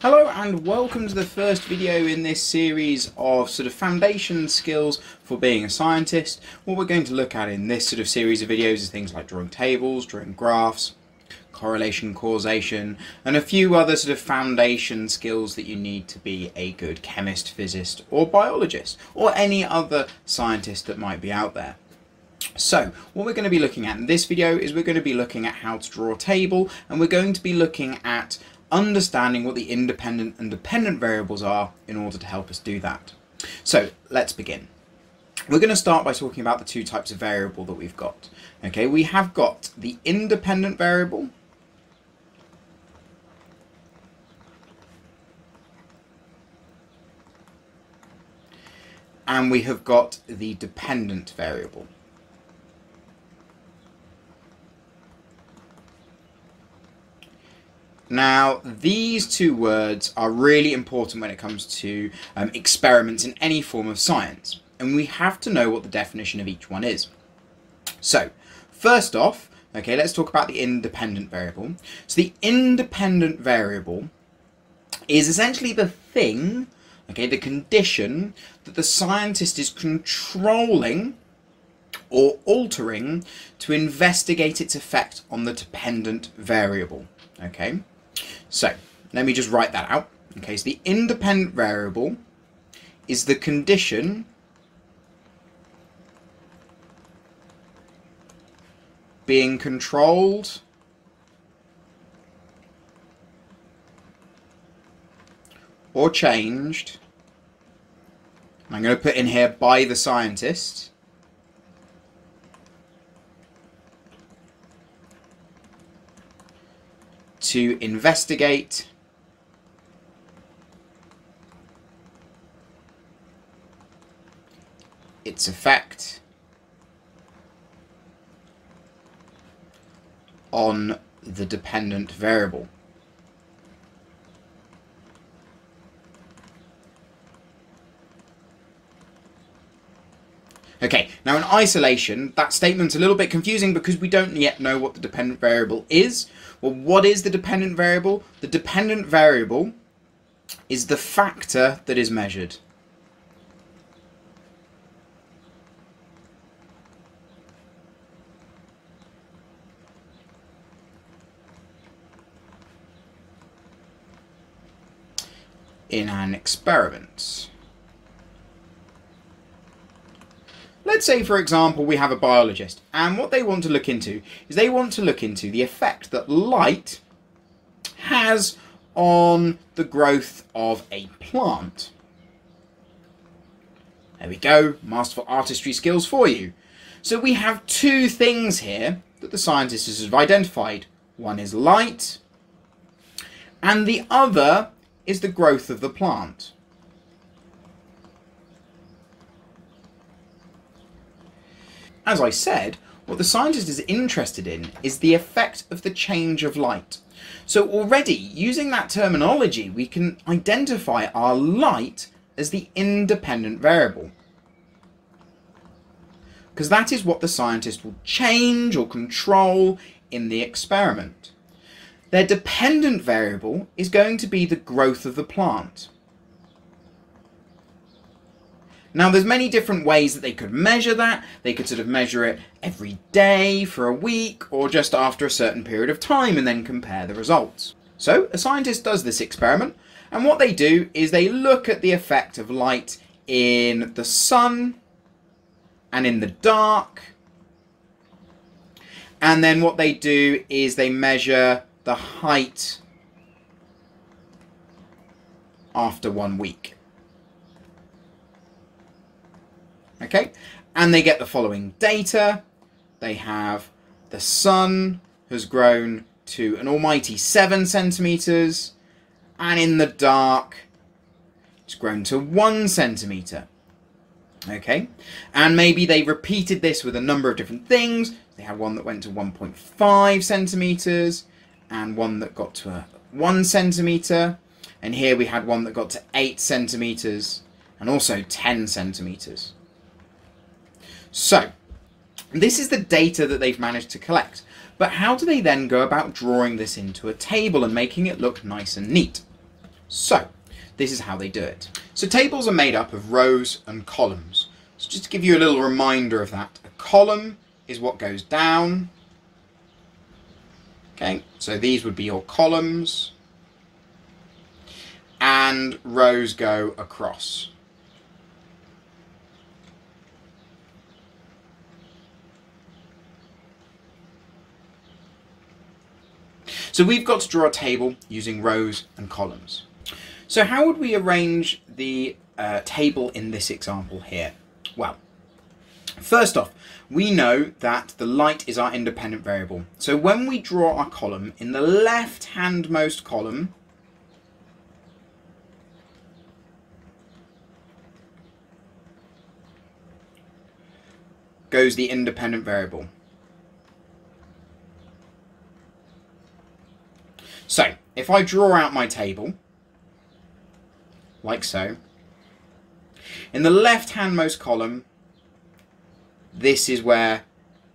Hello and welcome to the first video in this series of sort of foundation skills for being a scientist. What we're going to look at in this sort of series of videos is things like drawing tables, drawing graphs, correlation, causation, and a few other sort of foundation skills that you need to be a good chemist, physicist, or biologist, or any other scientist that might be out there. So, what we're going to be looking at in this video is we're going to be looking at how to draw a table, and we're going to be looking at understanding what the independent and dependent variables are in order to help us do that. So let's begin. We're going to start by talking about the two types of variable that we've got. Okay, we have got the independent variable and we have got the dependent variable. Now, these two words are really important when it comes to um, experiments in any form of science, and we have to know what the definition of each one is. So, first off, okay, let's talk about the independent variable. So the independent variable is essentially the thing, okay, the condition that the scientist is controlling or altering to investigate its effect on the dependent variable, okay? So let me just write that out. Okay, so the independent variable is the condition being controlled or changed. I'm going to put in here by the scientist. To investigate its effect on the dependent variable. Okay, now in isolation, that statement's a little bit confusing because we don't yet know what the dependent variable is. Well, what is the dependent variable? The dependent variable is the factor that is measured. in an experiment. Let's say, for example, we have a biologist, and what they want to look into is they want to look into the effect that light has on the growth of a plant. There we go, masterful artistry skills for you. So we have two things here that the scientists have identified. One is light, and the other is the growth of the plant. As I said, what the scientist is interested in is the effect of the change of light. So already, using that terminology, we can identify our light as the independent variable. Because that is what the scientist will change or control in the experiment. Their dependent variable is going to be the growth of the plant. Now there's many different ways that they could measure that. They could sort of measure it every day for a week or just after a certain period of time and then compare the results. So a scientist does this experiment and what they do is they look at the effect of light in the sun and in the dark and then what they do is they measure the height after one week. Okay, and they get the following data. They have the sun has grown to an almighty 7 centimetres, and in the dark, it's grown to 1 centimetre. Okay, and maybe they repeated this with a number of different things. They had one that went to 1.5 centimetres, and one that got to a 1 centimetre, and here we had one that got to 8 centimetres, and also 10 centimetres. So, This is the data that they've managed to collect. But how do they then go about drawing this into a table and making it look nice and neat? So, this is how they do it. So tables are made up of rows and columns. So just to give you a little reminder of that, a column is what goes down. Okay, so these would be your columns. And rows go across. So we've got to draw a table using rows and columns. So how would we arrange the uh, table in this example here? Well, first off, we know that the light is our independent variable. So when we draw our column, in the left-handmost column, goes the independent variable. So, if I draw out my table, like so, in the left-handmost column, this is where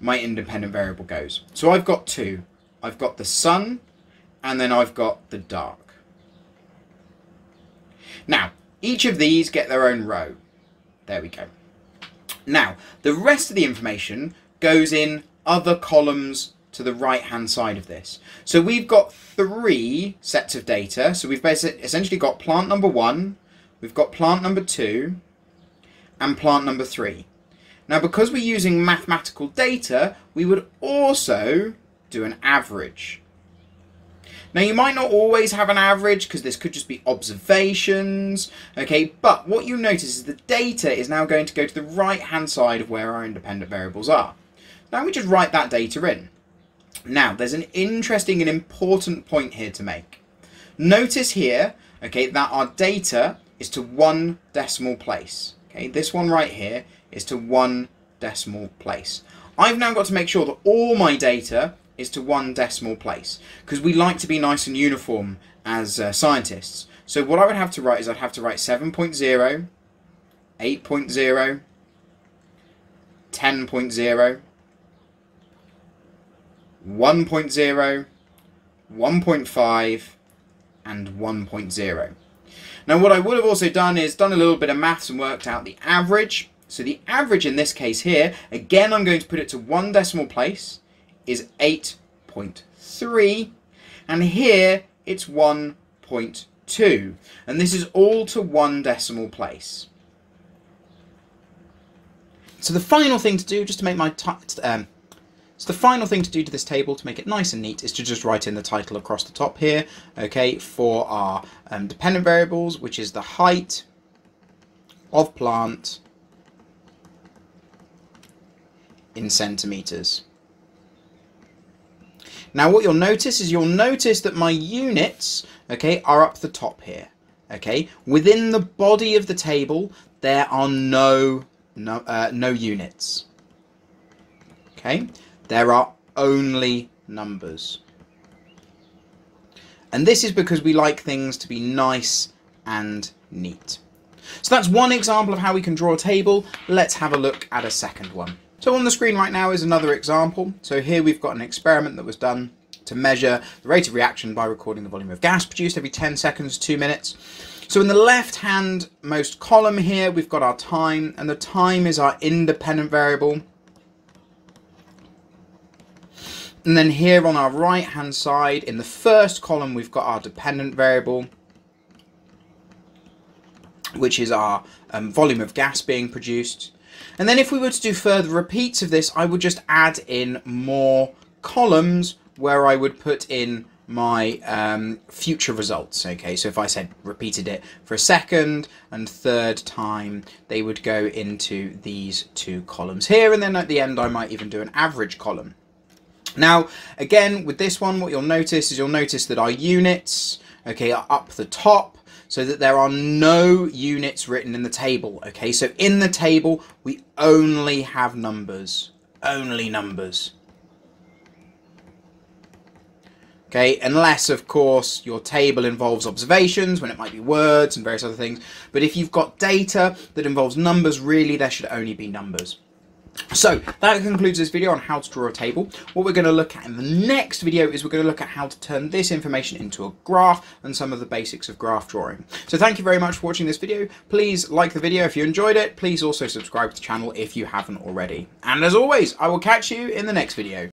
my independent variable goes. So I've got two. I've got the sun, and then I've got the dark. Now, each of these get their own row. There we go. Now, the rest of the information goes in other columns to the right hand side of this. So we've got three sets of data. So we've basically essentially got plant number one, we've got plant number two, and plant number three. Now because we're using mathematical data, we would also do an average. Now you might not always have an average because this could just be observations, okay, but what you notice is the data is now going to go to the right hand side of where our independent variables are. Now we just write that data in. Now, there's an interesting and important point here to make. Notice here, okay, that our data is to one decimal place. Okay, this one right here is to one decimal place. I've now got to make sure that all my data is to one decimal place because we like to be nice and uniform as uh, scientists. So what I would have to write is I'd have to write 7.0, 8.0, 10.0, 1.0, 1.5 and 1.0. Now what I would have also done is done a little bit of maths and worked out the average. So the average in this case here, again I'm going to put it to one decimal place, is 8.3 and here it's 1.2 and this is all to one decimal place. So the final thing to do, just to make my um, so the final thing to do to this table to make it nice and neat is to just write in the title across the top here, okay, for our um, dependent variables, which is the height of plant in centimetres. Now what you'll notice is you'll notice that my units, okay, are up the top here, okay. Within the body of the table, there are no, no, uh, no units, okay. There are only numbers. And this is because we like things to be nice and neat. So that's one example of how we can draw a table. Let's have a look at a second one. So on the screen right now is another example. So here we've got an experiment that was done to measure the rate of reaction by recording the volume of gas produced every 10 seconds, 2 minutes. So in the left hand most column here we've got our time and the time is our independent variable And then here on our right hand side, in the first column, we've got our dependent variable, which is our um, volume of gas being produced. And then if we were to do further repeats of this, I would just add in more columns where I would put in my um, future results. Okay, so if I said repeated it for a second and third time, they would go into these two columns here. And then at the end, I might even do an average column. Now, again, with this one, what you'll notice is you'll notice that our units, okay, are up the top so that there are no units written in the table, okay? So in the table, we only have numbers, only numbers. Okay, unless, of course, your table involves observations, when it might be words and various other things. But if you've got data that involves numbers, really, there should only be numbers. So that concludes this video on how to draw a table. What we're going to look at in the next video is we're going to look at how to turn this information into a graph and some of the basics of graph drawing. So thank you very much for watching this video. Please like the video if you enjoyed it. Please also subscribe to the channel if you haven't already. And as always, I will catch you in the next video.